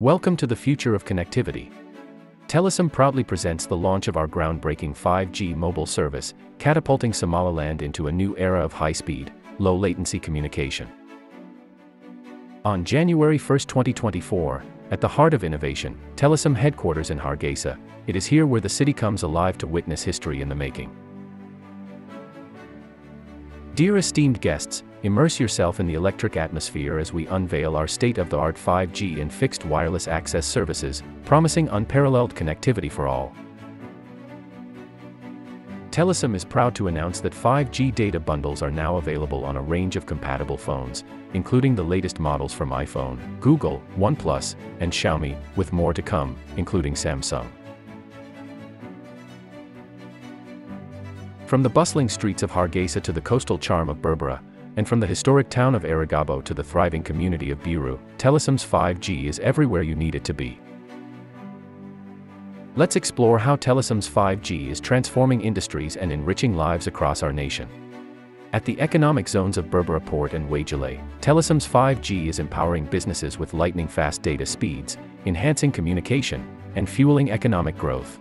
Welcome to the future of connectivity. Telesom proudly presents the launch of our groundbreaking 5G mobile service, catapulting Somaliland into a new era of high speed, low latency communication. On January 1, 2024, at the heart of innovation, Telesom headquarters in Hargeisa, it is here where the city comes alive to witness history in the making. Dear esteemed guests, immerse yourself in the electric atmosphere as we unveil our state-of-the-art 5G and fixed wireless access services, promising unparalleled connectivity for all. Telesom is proud to announce that 5G data bundles are now available on a range of compatible phones, including the latest models from iPhone, Google, OnePlus, and Xiaomi, with more to come, including Samsung. From the bustling streets of Hargeisa to the coastal charm of Berbera, and from the historic town of Arigabo to the thriving community of Biru, Telesom's 5G is everywhere you need it to be. Let's explore how Telesom's 5G is transforming industries and enriching lives across our nation. At the economic zones of Berbera Port and Wajale, Telesom's 5G is empowering businesses with lightning-fast data speeds, enhancing communication, and fueling economic growth.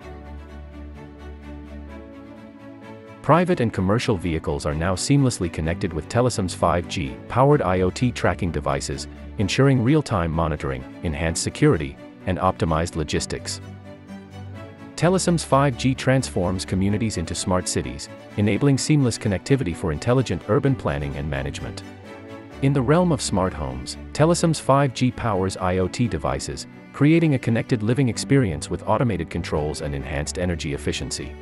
Private and commercial vehicles are now seamlessly connected with Telesom's 5G-powered IoT tracking devices, ensuring real-time monitoring, enhanced security, and optimized logistics. Telesom's 5G transforms communities into smart cities, enabling seamless connectivity for intelligent urban planning and management. In the realm of smart homes, Telesom's 5G powers IoT devices, creating a connected living experience with automated controls and enhanced energy efficiency.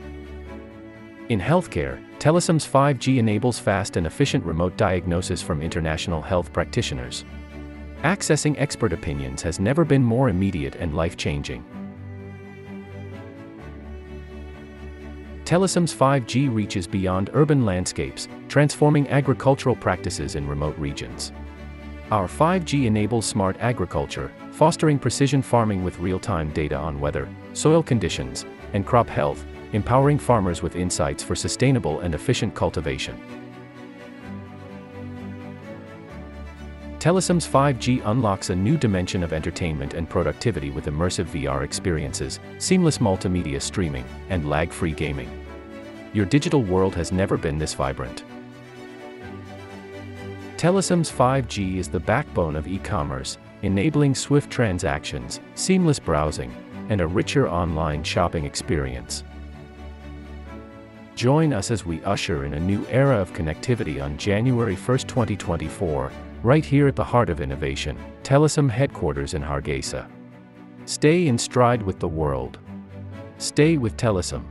In healthcare, Telesom's 5G enables fast and efficient remote diagnosis from international health practitioners. Accessing expert opinions has never been more immediate and life-changing. Telesom's 5G reaches beyond urban landscapes, transforming agricultural practices in remote regions. Our 5G enables smart agriculture, fostering precision farming with real-time data on weather, soil conditions, and crop health, empowering farmers with insights for sustainable and efficient cultivation. Telesom's 5G unlocks a new dimension of entertainment and productivity with immersive VR experiences, seamless multimedia streaming, and lag-free gaming. Your digital world has never been this vibrant. Telesom's 5G is the backbone of e-commerce, enabling swift transactions, seamless browsing, and a richer online shopping experience. Join us as we usher in a new era of connectivity on January 1, 2024, right here at the heart of innovation, Telesom headquarters in Hargeisa. Stay in stride with the world. Stay with Telesom.